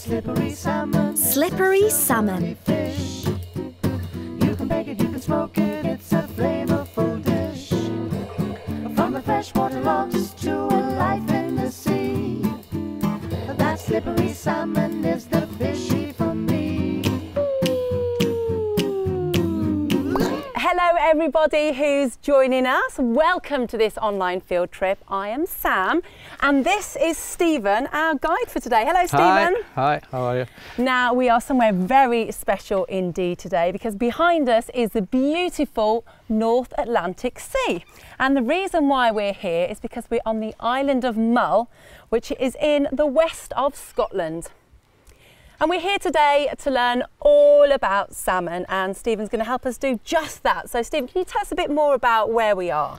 slippery salmon. Slippery salmon. Fish. You can bake it, you can smoke it, it's a flavorful dish. From the freshwater lochs to a life in the sea. That slippery salmon is the Hello, everybody who's joining us. Welcome to this online field trip. I am Sam, and this is Steven, our guide for today. Hello, Steven. Hi, hi, how are you? Now, we are somewhere very special indeed today because behind us is the beautiful North Atlantic Sea. And the reason why we're here is because we're on the island of Mull, which is in the west of Scotland. And we're here today to learn all about salmon, and Steven's going to help us do just that. So, Steven, can you tell us a bit more about where we are?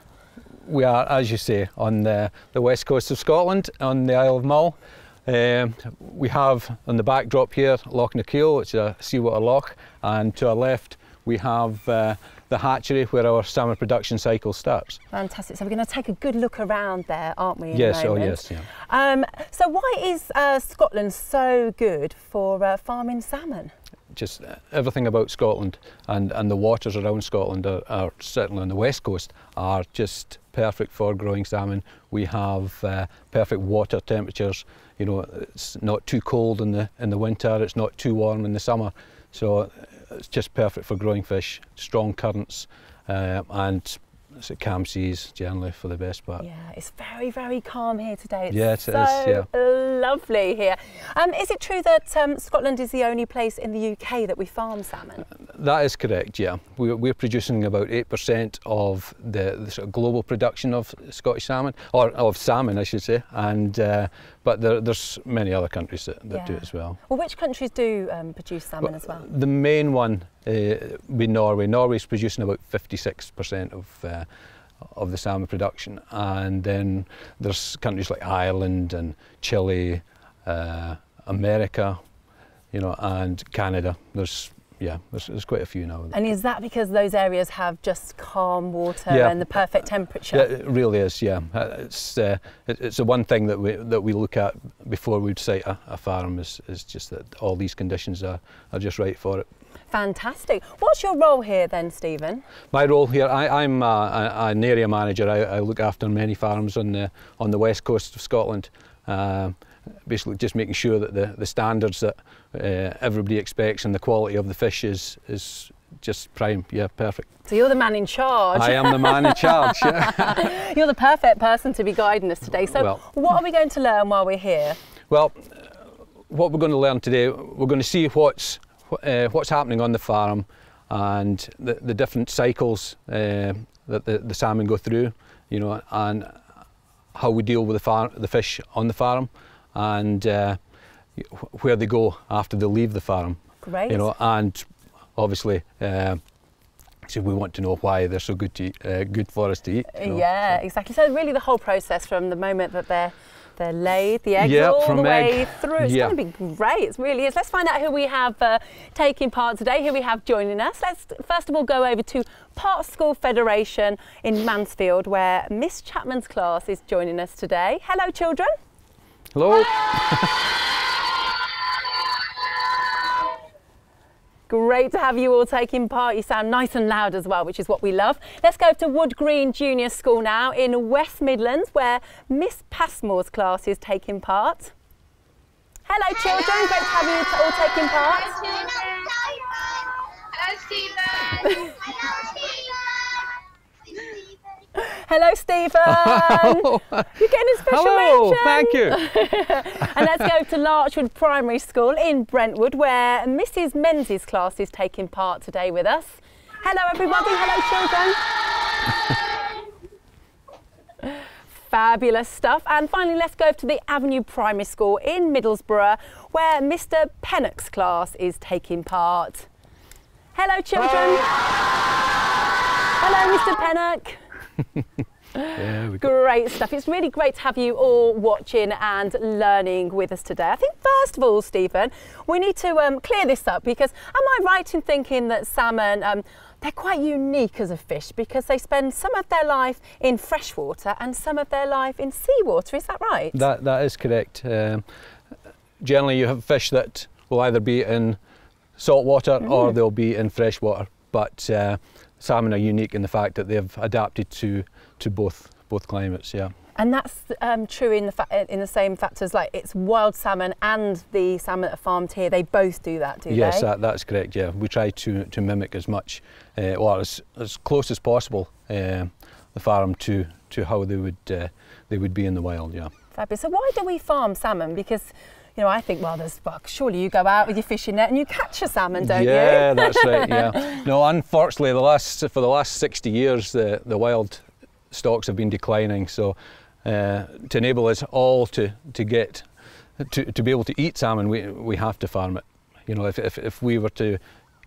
We are, as you say, on the, the west coast of Scotland, on the Isle of Mull. Um, we have on the backdrop here Loch na Keal, which is a seawater loch, and to our left we have uh, the hatchery where our salmon production cycle starts. Fantastic. So we're going to take a good look around there, aren't we? Yes, oh yes, yeah. Um, so why is uh, Scotland so good for uh, farming salmon? Just uh, everything about Scotland and, and the waters around Scotland are, are certainly on the west coast are just perfect for growing salmon. We have uh, perfect water temperatures. You know, it's not too cold in the in the winter. It's not too warm in the summer. So it's just perfect for growing fish. Strong currents uh, and it's a calm seas generally for the best part. Yeah, it's very, very calm here today. It's Yes, it so is, yeah. lovely here. Um, is it true that um, Scotland is the only place in the UK that we farm salmon? That is correct, yeah. We're, we're producing about 8% of the, the sort of global production of Scottish salmon, or of salmon, I should say. And uh, But there, there's many other countries that, that do Yeah. it as well. Well, which countries do um, produce salmon as well? The main one uh, be Norway. Norway's producing about 56% of, uh, of the salmon production. And then there's countries like Ireland and Chile, uh, America, you know, and Canada. There's, yeah, there's, there's quite a few now. And is that because those areas have just calm water Yeah. and the perfect temperature? Yeah, it really is. Yeah, Uh, it's uh, it's the one thing that we that we look at before we'd site a, a farm is, is just that all these conditions are, are just right for it. Fantastic. What's your role here then, Steven? My role here, I, I'm a, a, an area manager. I, I look after many farms on the on the west coast of Scotland. Um, basically, just making sure that the, the standards that uh, everybody expects and the quality of the fish is is just prime. Yeah, perfect. So you're the man in charge. I am the man in charge. Yeah. You're the perfect person to be guiding us today. So Well- what are we going to learn while we're here? Well, what we're going to learn today, we're going to see what's uh, what's happening on the farm and the, the different cycles uh, that the, the salmon go through, you know, and how we deal with the, far- the fish on the farm and uh, where they go after they leave the farm, Great. you know, and obviously. Uh, so we want to know why they're so good to eat, uh, good for us to eat. you know, yeah, so. exactly. So really the whole process from the moment that they're they're laid, the eggs Yeah, all from the way egg. through. It's Yeah. going to be great. It really is. Let's find out who we have uh, taking part today, who we have joining us. Let's first of all go over to Park School Federation in Mansfield, where Miss Chapman's class is joining us today. Hello, children. Hello. Great to have you all taking part. You sound nice and loud as well, which is what we love. Let's go to Wood Green Junior School now in West Midlands, where Miss Passmore's class is taking part. Hello, children. Great to have you all taking part. Hello, Steven. Hello, Steven. Oh. You're getting a special Hello. mention. Thank you. and let's go to Larchwood Primary School in Brentwood, where Mrs. Menzies' class is taking part today with us. Hello, everybody. Hello, children. Fabulous stuff. And finally, let's go to the Avenue Primary School in Middlesbrough, where Mr. Pennock's class is taking part. Hello, children. Hello, Mr. Pennock. Great stuff. It's really great to have you all watching and learning with us today. I think first of all, Steven, we need to um, clear this up because am I right in thinking that salmon, um, they're quite unique as a fish because they spend some of their life in freshwater and some of their life in seawater. Is that right? That that is correct. Um, generally you have fish that will either be in salt water or they'll be in freshwater. But uh, salmon are unique in the fact that they've adapted to to both both climates. Yeah. And that's um, true in the fa- in the same factors like it's wild salmon and the salmon that are farmed here. They both do that, do Yes, they? that, that's correct. Yeah, we try to, to mimic as much, uh, or as, as close as possible, uh, the farm to, to how they would uh, they would be in the wild. Yeah. Fabulous. So why do we farm salmon? Because you know, I think, well, there's well, surely you go out with your fishing net and you catch a salmon, don't yeah, you? Yeah, that's right. Yeah. No, unfortunately, the last for the last 60 years, the the wild stocks have been declining. So, uh, to enable us all to to get to, to be able to eat salmon, we we have to farm it. You know, if if, if we were to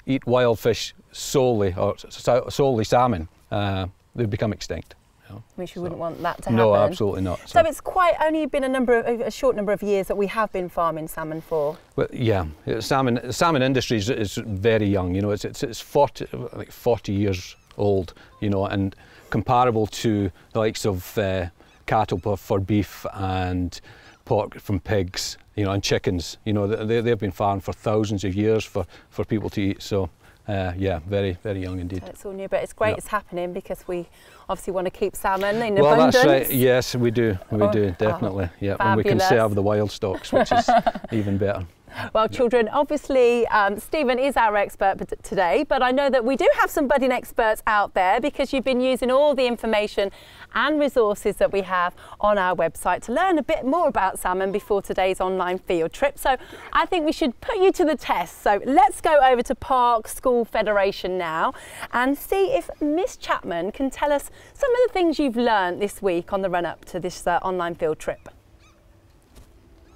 eat wild fish solely or so- solely salmon, uh, they'd become extinct. Know. Which you wouldn't want that to happen. No, absolutely not. So it's quite only been a number of a short number of years that we have been farming salmon for. Well, yeah, salmon the salmon industry is, is very young. You know, it's it's, it's 40 like 40 years old. You know, and comparable to the likes of uh, cattle for, for beef and pork from pigs. You know, and chickens. You know, they they've been farmed for thousands of years for for people to eat. So. Uh, yeah, very, very young indeed. So it's all new, but it's great Yeah. it's happening because we obviously want to keep salmon in well, abundance. that's right. Yes, we do. We Oh, do oh, definitely. yeah, and we can serve the wild stocks, which is even better. Well, children, obviously, um, Steven is our expert today, but I know that we do have some budding experts out there because you've been using all the information and resources that we have on our website to learn a bit more about salmon before today's online field trip. So I think we should put you to the test. So let's go over to Park School Federation now and see if Miss Chapman can tell us some of the things you've learned this week on the run up to this uh, online field trip.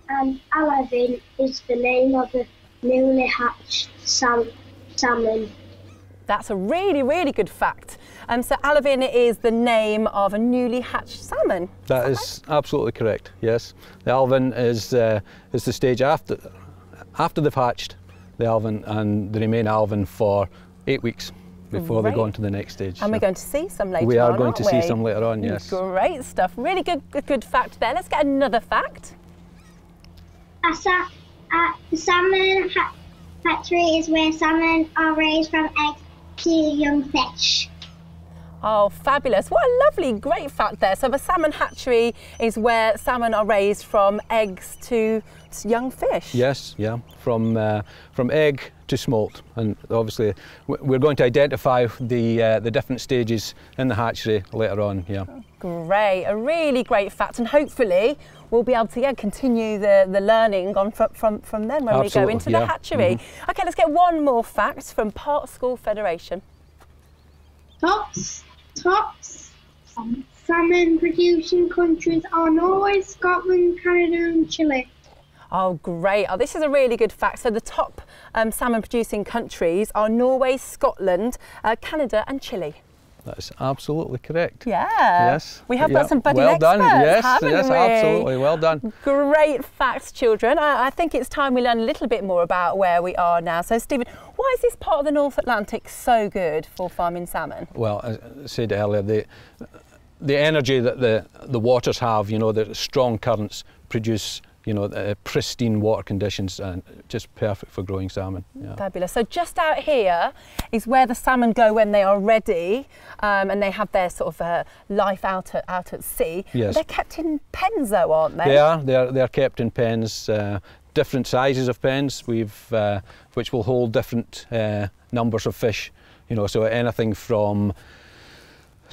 Um, Alevin is the name of a newly hatched sam- salmon. That's a really, really good fact. Um, so alevin is the name of a newly hatched salmon. That is absolutely correct. Yes, the alevin is uh, is the stage after after they've hatched the alevin, and they remain alevin for eight weeks before they go on to the next stage. And we're going to see some later we are on, going aren't to see some later on. Yes. Great stuff. Really good, good, good fact there. Let's get another fact. A sa- uh, the salmon ha- hatchery is where salmon are raised from eggs to young fish. Oh, fabulous. What a lovely, great fact there. So the salmon hatchery is where salmon are raised from eggs to young fish. Yes, yeah, from uh, from egg to smolt, and obviously we're going to identify the uh, the different stages in the hatchery later on. Yeah. Great, a really great fact, and hopefully we'll be able to yeah, continue the, the learning on from, from, from then when we go into yeah. the hatchery. Okay, let's get one more fact from Park School Federation. Tops, tops, um, salmon producing countries are Norway, Scotland, Canada, and Chile. Oh, great. Oh, this is a really good fact. So the top um, salmon producing countries are Norway, Scotland, uh, Canada, and Chile. That's absolutely correct. Yeah. Yes. We have yeah. got some budding Well experts, done. Yes, haven't yes, we? absolutely. Well done. Great facts, children. I, I think it's time we learn a little bit more about where we are now. So, Steven, why is this part of the North Atlantic so good for farming salmon? Well, as I said earlier, the the energy that the the waters have, you know, the strong currents produce, you know, uh, pristine water conditions and just perfect for growing salmon. Yeah. Fabulous. So, just out here is where the salmon go when they are ready um, and they have their sort of uh, life out at, out at sea. Yes. They're kept in pens, though, aren't they? They are. They are. They are kept in pens, uh, different sizes of pens. We've uh, which will hold different uh, numbers of fish. You know, so anything from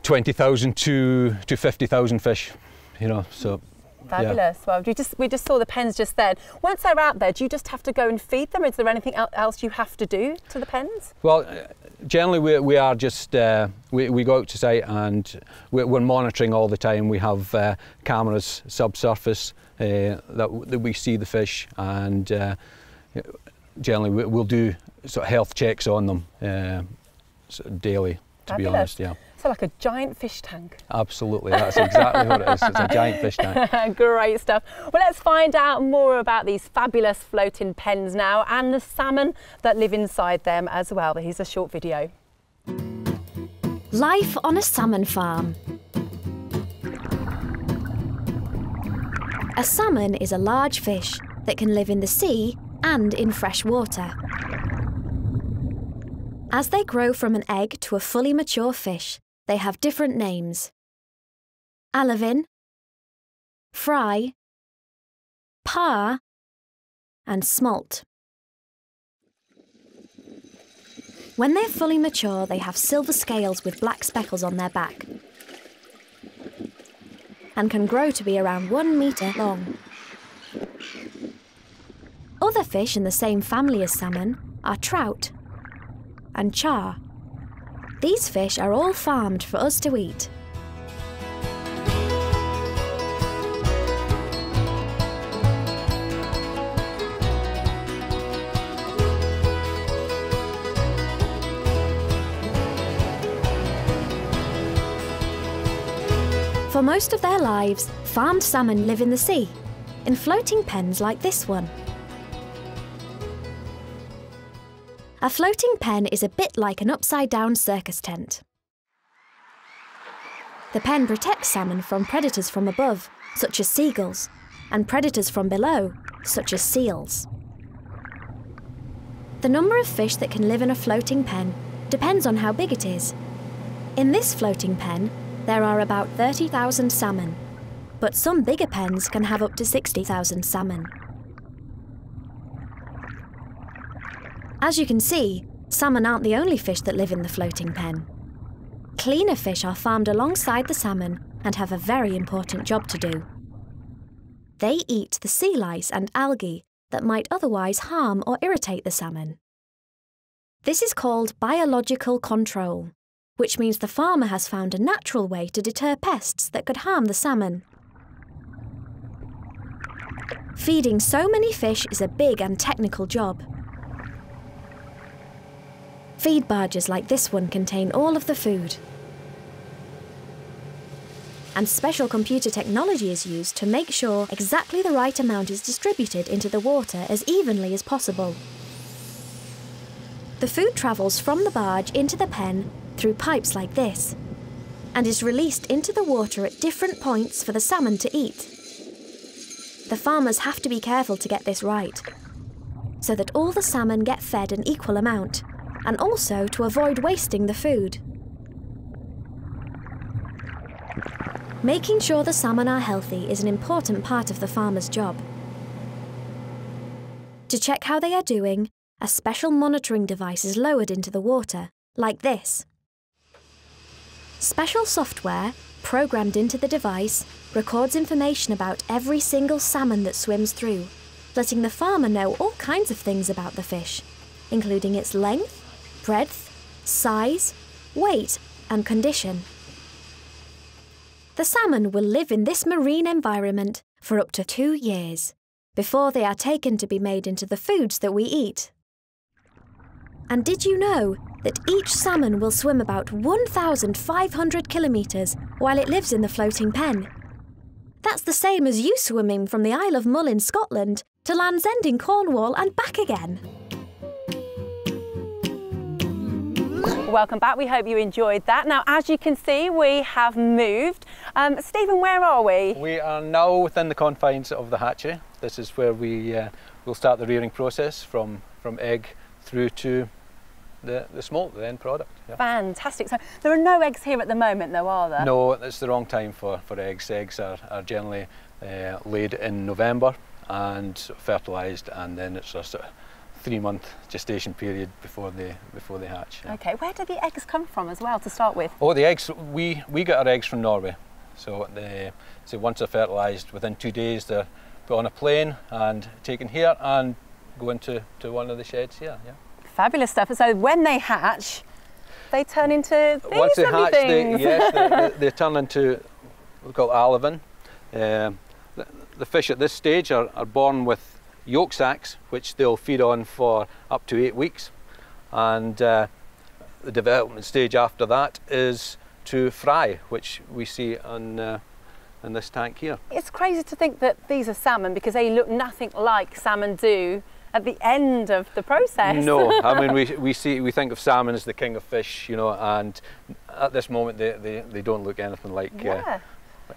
twenty thousand to to fifty thousand fish. You know, so yeah. Fabulous. Well, we just we just saw the pens just then. Once they're out there, do you just have to go and feed them? Is there anything else you have to do to the pens? Well, uh, generally we, we are just uh, we, we go out to site and we're, we're monitoring all the time. We have uh, cameras subsurface uh, that, that we see the fish, and uh, generally we, we'll do sort of health checks on them uh, daily. To be honest, yeah, So like a giant fish tank. absolutely. That's exactly what it is. It's a giant fish tank. Great stuff. Well, let's find out more about these fabulous floating pens now and the salmon that live inside them as well. Here's a short video. Life on a salmon farm. A salmon is a large fish that can live in the sea and in fresh water. As they grow from an egg to a fully mature fish, they have different names. Alevin, fry, parr, and smolt. When they're fully mature, they have silver scales with black speckles on their back and can grow to be around one metre long. Other fish in the same family as salmon are trout and char. These fish are all farmed for us to eat. For most of their lives, farmed salmon live in the sea, in floating pens like this one. A floating pen is a bit like an upside down circus tent. The pen protects salmon from predators from above, such as seagulls, and predators from below, such as seals. The number of fish that can live in a floating pen depends on how big it is. In this floating pen, there are about 30,000 salmon, but some bigger pens can have up to 60,000 salmon. As you can see, salmon aren't the only fish that live in the floating pen. Cleaner fish are farmed alongside the salmon and have a very important job to do. They eat the sea lice and algae that might otherwise harm or irritate the salmon. This is called biological control which means the farmer has found a natural way to deter pests that could harm the salmon. Feeding so many fish is a big and technical job. Feed barges like this one contain all of the food. And special computer technology is used to make sure exactly the right amount is distributed into the water as evenly as possible. The food travels from the barge into the pen through pipes like this and is released into the water at different points for the salmon to eat. The farmers have to be careful to get this right, so that all the salmon get fed an equal amount, and also to avoid wasting the food. Making sure the salmon are healthy is an important part of the farmer's job. To check how they are doing, a special monitoring device is lowered into the water, like this. Special software, programmed into the device, records information about every single salmon that swims through, letting the farmer know all kinds of things about the fish, including its length, breadth, size, weight, and condition. The salmon will live in this marine environment for up to two years before they are taken to be made into the foods that we eat. And did you know that each salmon will swim about 1,500 kilometres while it lives in the floating pen? That's the same as you swimming from the Isle of Mull in Scotland to Land's End in Cornwall and back again. Welcome back. We hope you enjoyed that. Now, as you can see, we have moved. Um, Steven, where are we? We are now within the confines of the hatchery. This is where we uh, will start the rearing process from, from egg through to the, the smolt, the end product. Yeah. Fantastic. So there are no eggs here at the moment, though, are there? No, it's the wrong time for, for eggs. Eggs are, are generally uh, laid in November and fertilised, and then it's a sort of three month gestation period before they before they hatch. Yeah. Okay, where do the eggs come from as well to start with? Oh, the eggs we we get our eggs from Norway. So they so once they're fertilised, within two days they're put on a plane and taken here and go into to one of the sheds here. Yeah. Fabulous stuff. So when they hatch, they turn into these Once they hatch, they, yes, they, they, they turn into what we call alevin. Um, the, the fish at this stage are, are born with yolk sacs, which they'll feed on for up to eight weeks. And uh, the development stage after that is to fry, which we see on, uh, in this tank here. It's crazy to think that these are salmon because they look nothing like salmon do at the end of the process. No, I mean we, we see we think of salmon as the king of fish, you know, and at this moment they, they, they don't look anything like uh, Yeah.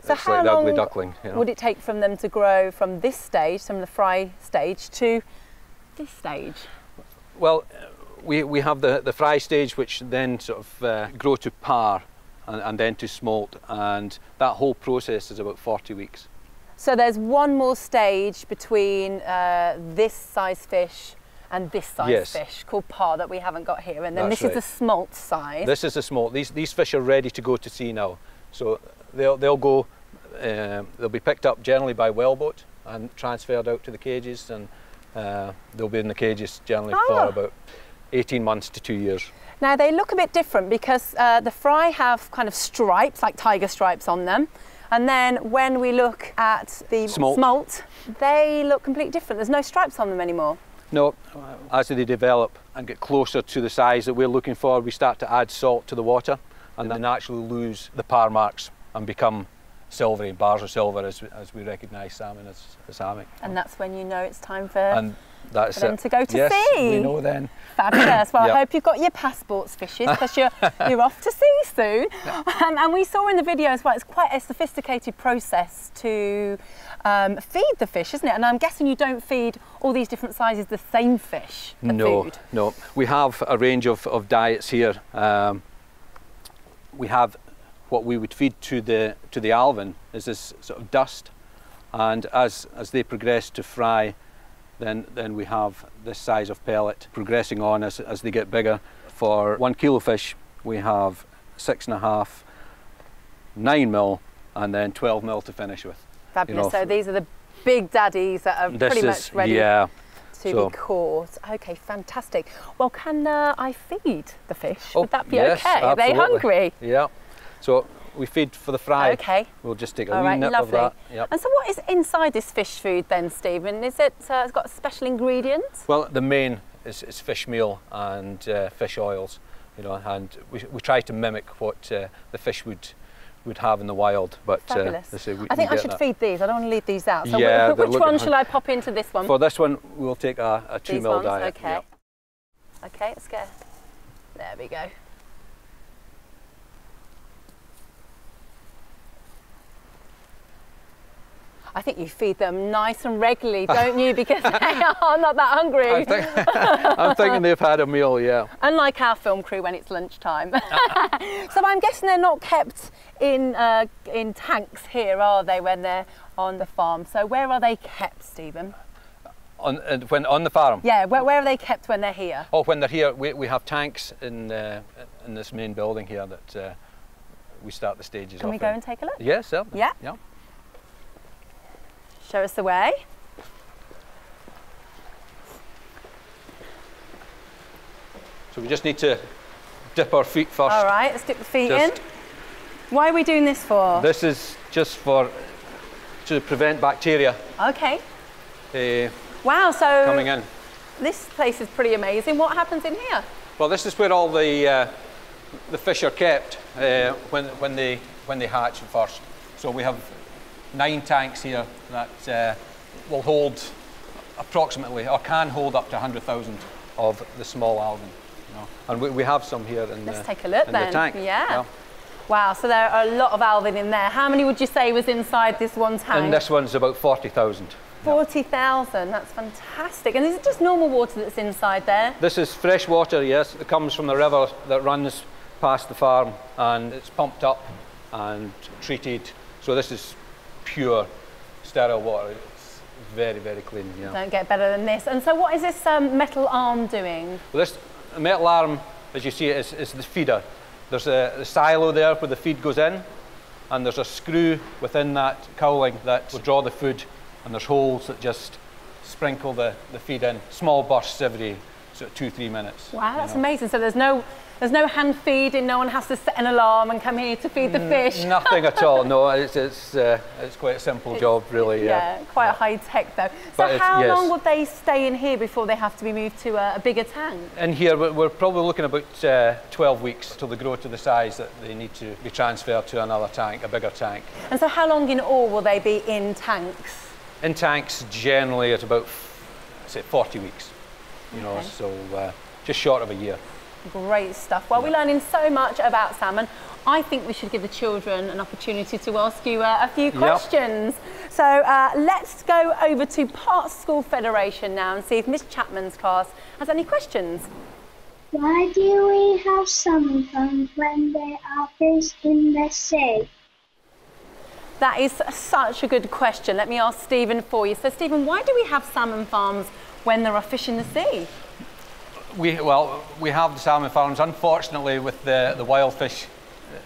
So it's how like long duckling. You know. would it take from them to grow from this stage, from the fry stage, to this stage? Well, we, we have the, the fry stage, which then sort of uh, grow to parr and, and then to smolt, and that whole process is about 40 weeks. So there's one more stage between uh, this size fish and this size Yes. fish called parr that we haven't got here, and then That's this is the smolt size. This is the smolt. These, these fish are ready to go to sea now. So they'll, they'll go, um, they'll be picked up generally by wellboat and transferred out to the cages, and uh, they'll be in the cages generally Ah. for about 18 months to two years. Now they look a bit different because uh, the fry have kind of stripes, like tiger stripes on them. And then when we look at the Smolt. they look completely different. There's no stripes on them anymore. No, as they develop and get closer to the size that we're looking for, we start to add salt to the water and they actually lose the parr marks and become silvery, bars of silver as, as we recognise salmon as, as salmon. And that's when you know it's time for And that's for them it. to go to yes, sea. we know then. Fabulous. Well, Yep. I hope you've got your passports, fishes, because you're, you're off to sea soon. Um, and we saw in the video as well, it's quite a sophisticated process to um, feed the fish, isn't it? And I'm guessing you don't feed all these different sizes the same fish No, food. no. We have a range of, of diets here. Um, we have what we would feed to the to the alevin is this sort of dust, and as as they progress to fry, then then we have this size of pellet progressing on as as they get bigger. For one kilo fish, we have six and a half, nine mil, and then twelve mil to finish with. Fabulous. know, so these are the big daddies that are pretty is much ready yeah. to so- be caught. Okay, fantastic. Well, can uh, I feed the fish? Oh, Would that be yes, okay? Are they hungry? Yeah. So we feed for the fry. Okay. We'll just take a All wee right, nip lovely. of that. Yep. And so, what is inside this fish food then, Steven? Is it uh, it's got special ingredients? Well, the main is, is fish meal and uh, fish oils, you know, and we, we try to mimic what uh, the fish would would have in the wild. But uh, Fabulous. they say we, I think I should that. feed these. I don't want to leave these out. So, Yeah, wh- which one shall I pop into this one? For this one, we'll take a, a two These mil ones? diet. Okay. yep. Okay, let's go. There we go. I think you feed them nice and regularly, don't you? Because they are not that hungry. I'm, think- I'm thinking they've had a meal, yeah. Unlike our film crew when it's lunchtime. so I'm guessing they're not kept in uh, in tanks here, are they, when they're on the farm? So where are they kept, Steven? On, and when on the farm. Yeah, where, where are they kept when they're here? Oh, when they're here, we, we have tanks in uh, in this main building here that uh, we start the stages Can off we go in. and take a look? Yes, certainly. Yeah. Yeah. Show us the way. So we just need to dip our feet first. All right, let's dip the feet Just- in. Why are we doing this for? This is just for to prevent bacteria okay. uh, Wow, so coming in. this place is pretty amazing. What happens in here? Well, this is where all the uh, the fish are kept uh, when when they when they hatch at first. So we have nine tanks here that uh, will hold approximately or can hold up to 100,000 of the small. You know. And we, we have some here in Let's the, take a look in then. the tank. Yeah. Wow, so there are a lot of alevin in there. How many would you say was inside this one tank? And this one's about 40,000. 40,000, that's fantastic. And is it just normal water that's inside there? This is fresh water, yes. It comes from the river that runs past the farm and it's pumped up and treated. So this is pure sterile water. It's very, very clean. Yeah. Don't get better than this. And so what is this um, metal arm doing? Well, this metal arm, as you see, it, is, is the feeder. There's a, silo there where the feed goes in, and there's a screw within that cowling that will draw the food, and there's holes that just sprinkle the, the feed in. Small bursts every two, three minutes. Wow, you that's know. amazing. So there's no there's no hand feeding, no one has to set an alarm and come here to feed the fish. Nothing at all. No, it's it's uh, it's quite a simple job, really. Yeah. Yeah, quite high tech though. So But it's- how yes. long would they stay in here before they have to be moved to a, a bigger tank? In here, we're probably looking about uh, 12 weeks till they grow to the size that they need to be transferred to another tank, a bigger tank. And so how long in all will they be in tanks? In tanks, generally, it's about say 40 weeks. You know, so uh, just short of a year. Great stuff. Well, we're learning so much about salmon I think we should give the children an opportunity to ask you uh, a few questions. So uh, let's go over to Park School Federation now and see if Miss Chapman's class has any questions. Why do we have salmon farms when there are fish in the sea? That is such a good question. Let me ask Steven for you. So, Steven, why do we have salmon farms when there are fish in the sea? We, well, we have the salmon farms. Unfortunately, with the, the wild fish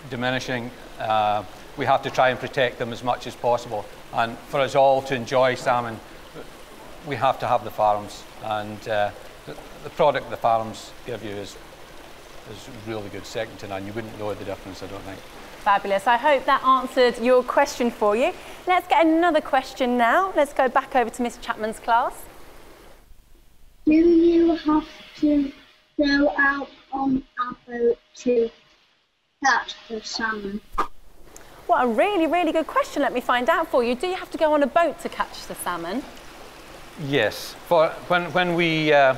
diminishing, uh, we have to try and protect them as much as possible. And for us all to enjoy salmon, we have to have the farms. And uh, the, the product the farms give you is, is really good, second to none. You wouldn't know the difference, I don't think. Fabulous. I hope that answered your question for you. Let's get another question now. Let's go back over to Miss Chapman's class. Do you have to go out on a boat to catch the salmon? What a really, really good question. Let me find out for you. Do you have to go on a boat to catch the salmon? Yes. For when, when, we, uh,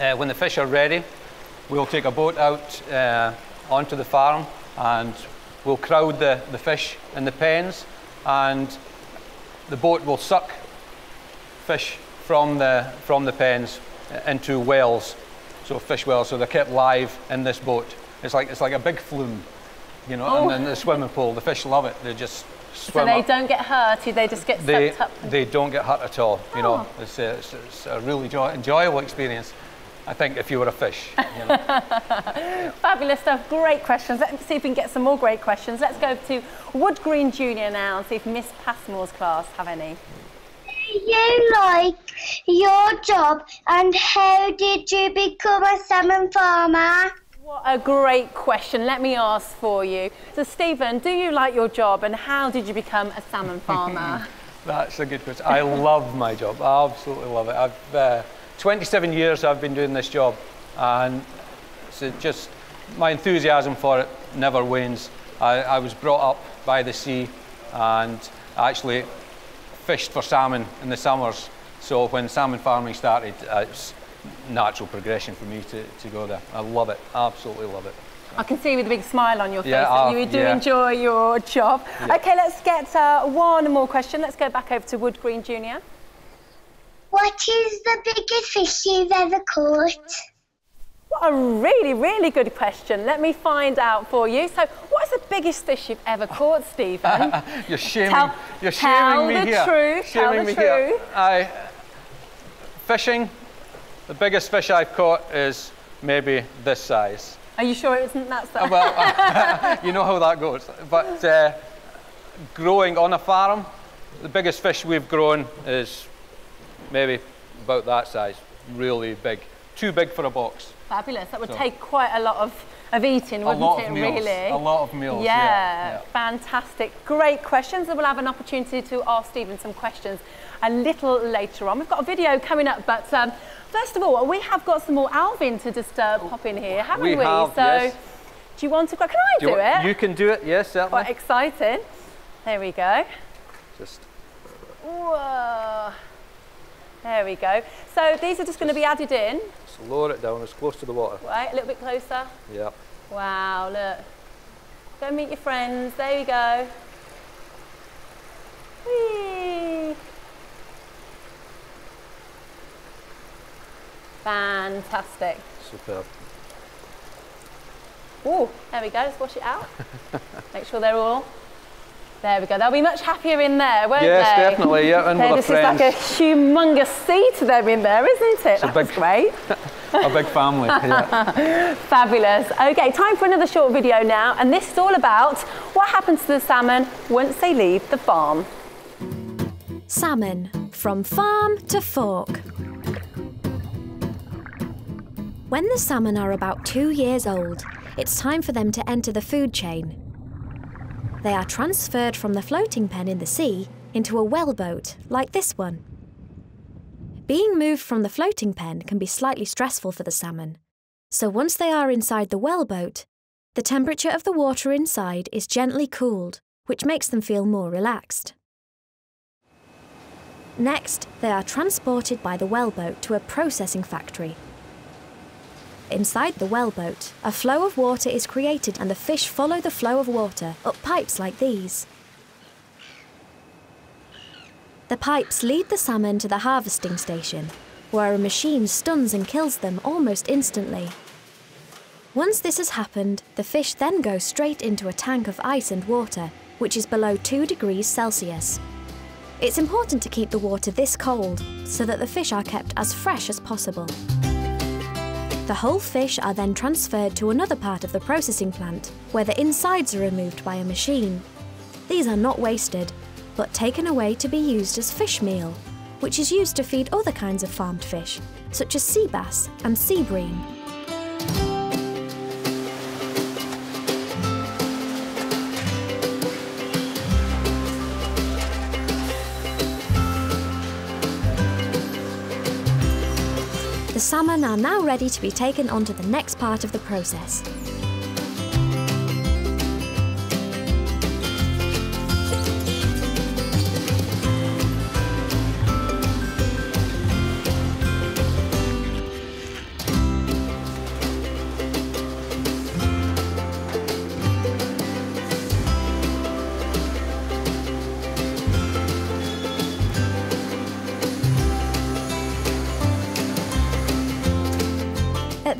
uh, when the fish are ready, we'll take a boat out uh, onto the farm and we'll crowd the, the fish in the pens and the boat will suck fish from the, from the pens into wells, so fish wells, so they're kept live in this boat. It's like, it's like a big flume, you know, Oh. and in the swimming pool, the fish love it. They just swim So they up. don't get hurt, they just get They, sucked up. they don't get hurt at all, you know. Oh. It's a, it's, it's a really joy, enjoyable experience, I think, if you were a fish. You know. Fabulous stuff. Great questions. Let's see if we can get some more great questions. Let's go to Wood Green Junior now and see if Miss Passmore's class have any. Do you like your job and how did you become a salmon farmer? What a great question. Let me ask for you. So, Steven, do you like your job and how did you become a salmon farmer? That's a good question. I love my job. I absolutely love it. I've uh, 27 years I've been doing this job, and it's uh, just my enthusiasm for it never wanes. I, I was brought up by the sea, and actually fished for salmon in the summers. So when salmon farming started, uh, it's natural progression for me to, to go there. I love it. Absolutely love it. I can see with a big smile on your face Yeah, that uh, you do yeah. enjoy your job. Yeah. Okay, let's get uh, one more question. Let's go back over to Wood Green Junior. What is the biggest fish you've ever caught? What a really, really good question. Let me find out for you. So, what is the biggest fish you've ever caught, Steven? You're shaming, Tell- you're shaming me the here. truth, tell the me here. truth. I, fishing, the biggest fish I've caught is maybe this size. Are you sure it isn't that size? Well, you know how that goes. But uh, growing on a farm, the biggest fish we've grown is maybe about that size, really big. Too big for a box. Fabulous. That would So- take quite a lot of, of eating, wouldn't it, meals. really? A lot of meals. Yeah, Yeah. fantastic. Great questions. And we'll have an opportunity to ask Steven some questions a little later on. We've got a video coming up, but um, first of all, we have got some more alevin to disturb uh, pop in here, haven't we? We have, so, yes. do you want to? go? Can I do, you, it? you can do it, yes, certainly. Quite exciting. There we go. Just Whoa. There we go. So these are just going to be added in. just lower it down as close to the water. Right, a little bit closer. Yeah. Wow, look. Go meet your friends. There you go. Whee! Fantastic. Superb. Oh, there we go. Let's wash it out. Make sure they're all. There we go. They'll be much happier in there, won't Yes, they? definitely. Yeah, and There, with this a is like a humongous sea to them in there, isn't it? a That's big- great. a big family. Yeah. Fabulous. Okay, time for another short video now, and this is all about what happens to the salmon once they leave the farm. Salmon from farm to fork. When the salmon are about two years old, it's time for them to enter the food chain. They are transferred from the floating pen in the sea into a wellboat like this one. Being moved from the floating pen can be slightly stressful for the salmon, so once they are inside the wellboat, the temperature of the water inside is gently cooled, which makes them feel more relaxed. Next, they are transported by the wellboat to a processing factory. Inside the wellboat, a flow of water is created and the fish follow the flow of water up pipes like these. The pipes lead the salmon to the harvesting station, where a machine stuns and kills them almost instantly. Once this has happened, the fish then go straight into a tank of ice and water, which is below 2 degrees Celsius. It's important to keep the water this cold so that the fish are kept as fresh as possible. The whole fish are then transferred to another part of the processing plant where the insides are removed by a machine. These are not wasted, but taken away to be used as fish meal, which is used to feed other kinds of farmed fish, such as sea bass and sea bream. Salmon are now ready to be taken onto the next part of the process.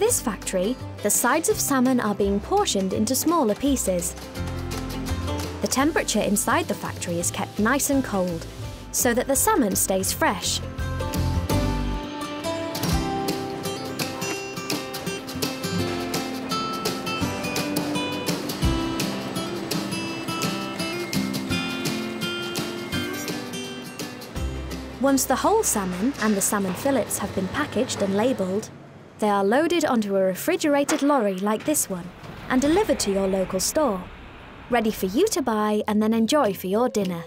This factory, the sides of salmon are being portioned into smaller pieces. The temperature inside the factory is kept nice and cold, so that the salmon stays fresh. Once the whole salmon and the salmon fillets have been packaged and labelled, they are loaded onto a refrigerated lorry like this one and delivered to your local store, ready for you to buy and then enjoy for your dinner.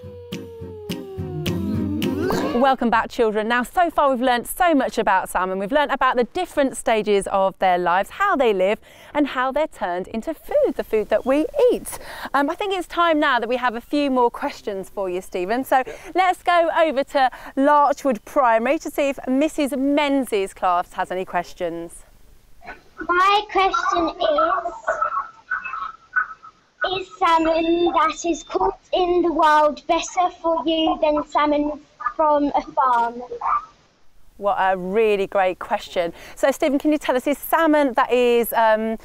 Welcome back children. Now so far we've learnt so much about salmon. We've learnt about the different stages of their lives, how they live and how they're turned into food, the food that we eat. Um, I think it's time now that we have a few more questions for you Steven. So let's go over to Larchwood Primary to see if Mrs Menzies class has any questions. My question is Is salmon that is caught in the wild better for you than salmon from a farm? What a really great question. So Steven, can you tell us, is salmon that is um,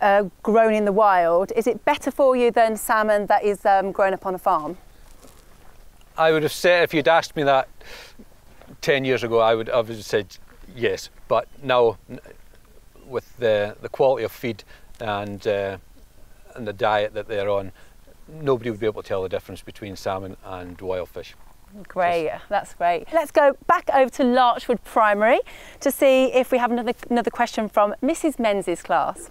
uh, grown in the wild, is it better for you than salmon that is um, grown up on a farm? I would have said if you'd asked me that ten years ago, I would I would have said yes. But now, with the the quality of feed and uh, and the diet that they're on, nobody would be able to tell the difference between salmon and wild fish. Great, that's great. Let's go back over to Larchwood Primary to see if we have another, another question from Mrs Menzies' class.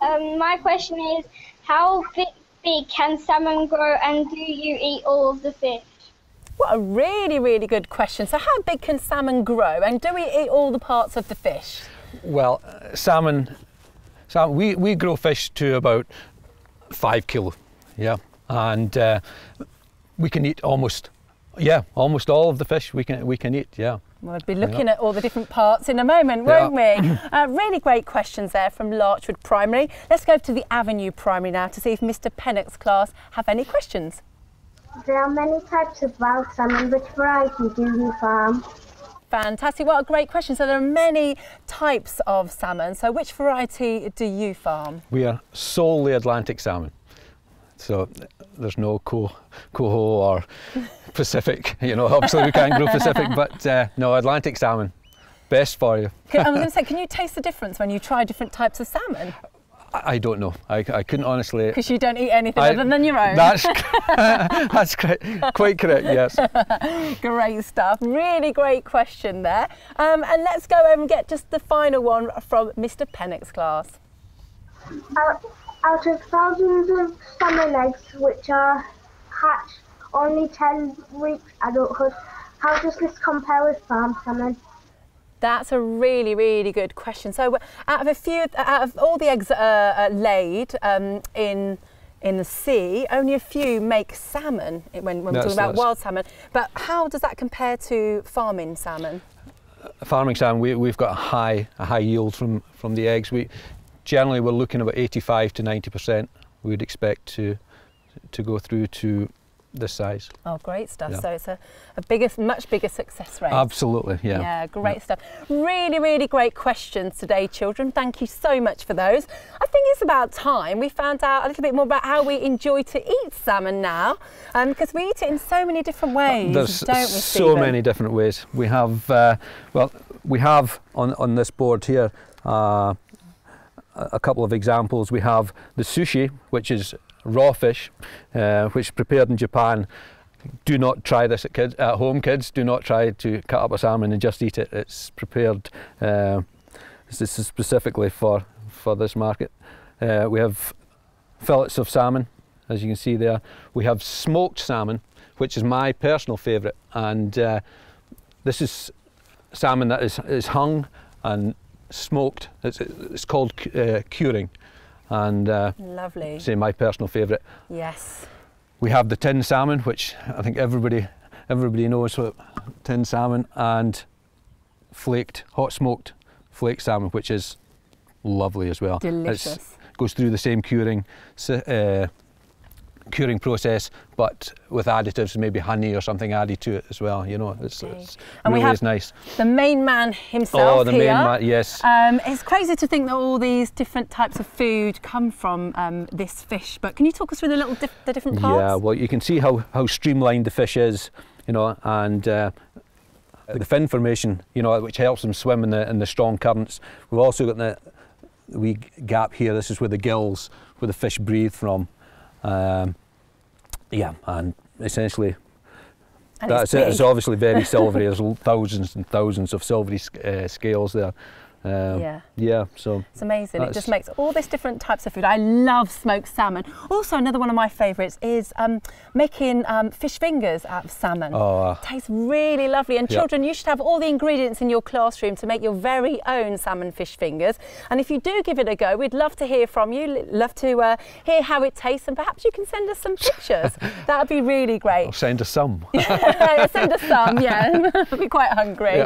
Um, my question is How big, big can salmon grow and do you eat all of the fish? What a really, really good question. So how big can salmon grow and do we eat all the parts of the fish? Well, uh, salmon, salmon we, we grow fish to about five kilo, yeah, and uh, we can eat almost, yeah, almost all of the fish we can we can eat, yeah. We'll be looking at all the different parts in a moment, won't we? uh, really great questions there from Larchwood Primary. Let's go to the Avenue Primary now to see if Mr Pennock's class have any questions. There are many types of wild salmon. Which variety do you farm? Fantastic, what a great question. So there are many types of salmon. So which variety do you farm? We are solely Atlantic salmon, so there's no co coho or Pacific. You know, obviously we can't grow Pacific, but uh, no Atlantic salmon, best for you. I was going to say, can you taste the difference when you try different types of salmon? I, I don't know. I, I couldn't honestly. Because you don't eat anything I- other than your own. That's that's correct, quite correct. Yes. Great stuff. Really great question there. Um, and let's go and get just the final one from Mr Pennock's class. Out, out of thousands of salmon eggs which are hatched only 10 weeks adulthood, how does this compare with farm salmon? That's a really, really good question. So, out of a few, out of all the eggs uh, uh, laid um, in in the sea, only a few make salmon when, when we're talking about wild salmon. But how does that compare to farming salmon? farming salmon, we, we've got a high a high yield from from the eggs. We generally we're looking about 85 to 90 percent. We would expect to to go through to this size. Oh, great stuff. Yeah. So it's a, a bigger, much bigger success rate. Absolutely, yeah. Yeah, great stuff. Really, really great questions today, children. Thank you so much for those. I think it's about time we found out a little bit more about how we enjoy to eat salmon now, um, because we eat it in so many different ways, There's don't we, so many different ways. We have, uh, well, we have on, on this board here uh, a couple of examples. We have the sushi, which is raw fish, uh, which is prepared in Japan. Do not try this at, kids, at home, kids. Do not try to cut up a salmon and just eat it. It's prepared. Uh, this is specifically for for this market. Uh, we have fillets of salmon, as you can see there. We have smoked salmon, which is my personal favourite, and uh, this is salmon that is, is hung and smoked. It's, it's called uh, curing, and uh, Lovely. say my personal favourite. Yes. We have the tin salmon, which I think everybody everybody knows what tin salmon, and flaked, hot smoked flake salmon, which is lovely as well. It's- Delicious. goes through the same curing uh, curing process, but with additives, maybe honey or something added to it as well. You know, it's, Indeed. it's And we have is nice. The main man himself Oh, the here. main man, yes. Um, it's crazy to think that all these different types of food come from um, this fish. But can you talk us through the little dif- the different parts? Yeah, well, you can see how, how streamlined the fish is, you know, and uh, the fin formation, you know, which helps them swim in the in the strong currents. We've also got the wee gap here. This is where the gills, where the fish breathe from. Um, yeah, and essentially And that's it's it. It's obviously very silvery. There's thousands and thousands of silvery uh, scales there. Um, Yeah. Yeah. So It's amazing. It just makes all this different types of food. I love smoked salmon. Also, another one of my favourites is um, making um, fish fingers out of salmon. Oh. Tastes really lovely. And Yeah. children, you should have all the ingredients in your classroom to make your very own salmon fish fingers. And if you do give it a go, we'd love to hear from you. Love to uh, hear how it tastes, and perhaps you can send us some pictures. that would be really great. I'll send us some. Send us some, yeah. We're quite hungry.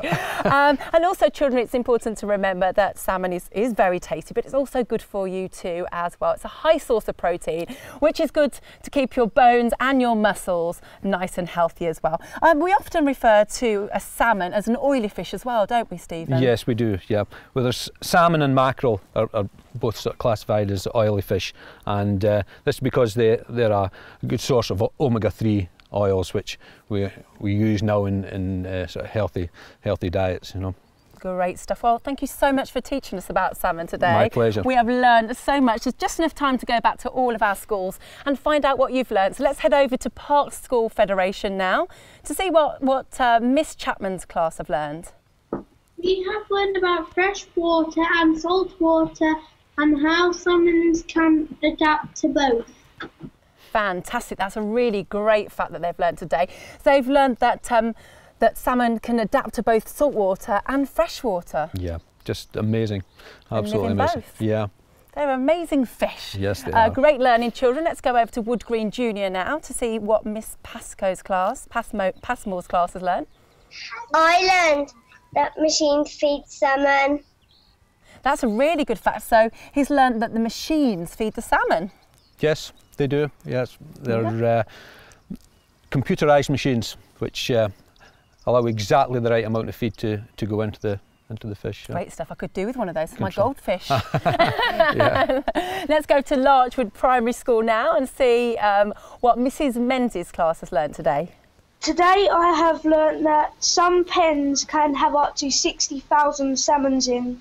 Um, and also, children, it's important to remember that salmon is, is very tasty, but it's also good for you too as well. It's a high source of protein, which is good to keep your bones and your muscles nice and healthy as well. Um, we often refer to a salmon as an oily fish as well, don't we, Steven? Yes, we do. Yeah, well, there's salmon and mackerel are, are both sort of classified as oily fish, and uh, that's because they they're a good source of omega three oils, which we we use now in in uh, sort of healthy healthy diets. You know. Great stuff. Well, thank you so much for teaching us about salmon today. My pleasure. We have learned so much. There's just enough time to go back to all of our schools and find out what you've learned. So let's head over to Park School Federation now to see what, what uh, Miss Chapman's class have learned. We have learned about fresh water and salt water and how salmons can adapt to both. Fantastic. That's a really great fact that they've learned today. So they've learned that, um, that salmon can adapt to both saltwater and freshwater. Yeah, just amazing, live absolutely in amazing. both. Yeah, They're amazing fish. Yes, they uh, are. Great learning, children. Let's go over to Wood Green Junior now to see what Miss Pascoe's class, Passmo, Passmore's class has learned. I learned that machines feed salmon. That's a really good fact. So he's learned that the machines feed the salmon. yes, they do. Yes, they're uh, computerized machines which uh, allow exactly the right amount of feed to, to go into the into the fish. yeah. Great stuff. I could do with one of those for my try. goldfish. Let's go to Larchwood Primary School now and see um, what Mrs. Menzies' class has learned today. Today I have learnt that some pens can have up to 60,000 salmons in.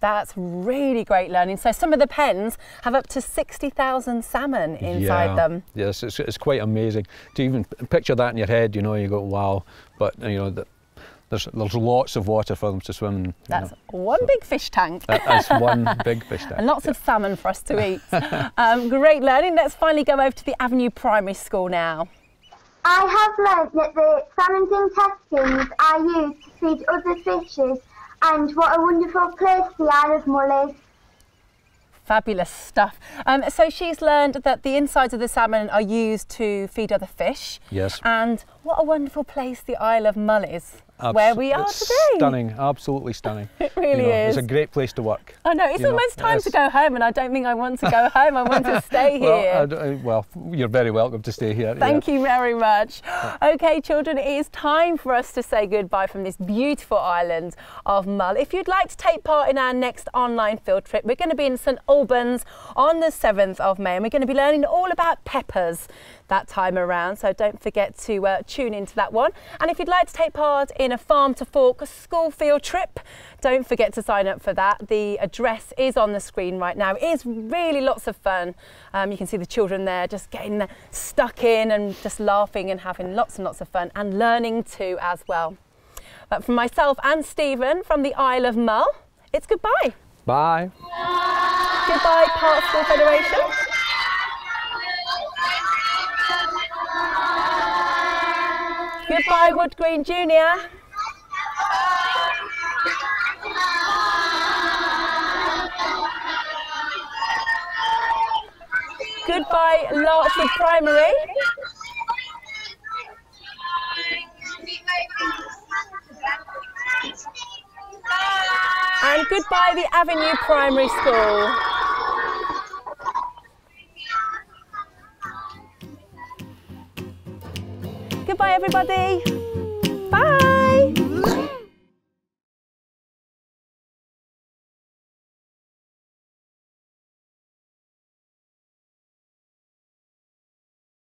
That's really great learning. So some of the pens have up to 60,000 salmon inside yeah. them. Yes, it's, it's quite amazing to even picture that in your head. You know, you go, wow. But you know, the, there's there's lots of water for them to swim. in, That's know. one big fish tank. That- that's one big fish tank. and lots of salmon for us to eat. um, great learning. Let's finally go over to the Avenue Primary School now. I have learnt that the salmon's intestines are used to feed other fishes, and what a wonderful place the Isle of Mull is. Fabulous stuff. Um, so she's learned that the insides of the salmon are used to feed other fish. Yes. And what a wonderful place the Isle of Mull is. where we are it's today. Stunning, absolutely stunning. It really You know, is. It's a great place to work. I know, it's you know, almost time to go home, and I don't think I want to go home. I want to stay here. Well, I don't- uh, well, you're very welcome to stay here. Thank you very much. Okay, children, it is time for us to say goodbye from this beautiful island of Mull. If you'd like to take part in our next online field trip, we're going to be in St Albans on the 7th of May and we're going to be learning all about peppers that time around. So don't forget to uh, tune into that one. And if you'd like to take part in a farm to fork school field trip, don't forget to sign up for that. The address is on the screen right now. It is really lots of fun. Um, you can see the children there just getting stuck in and just laughing and having lots and lots of fun and learning too as well. But from myself and Steven from the Isle of Mull, it's goodbye. Bye. Goodbye, Park School Federation. Goodbye, Wood Green Junior. Goodbye, Larchwood Primary. And goodbye, the Avenue Primary School. Goodbye, everybody. Bye.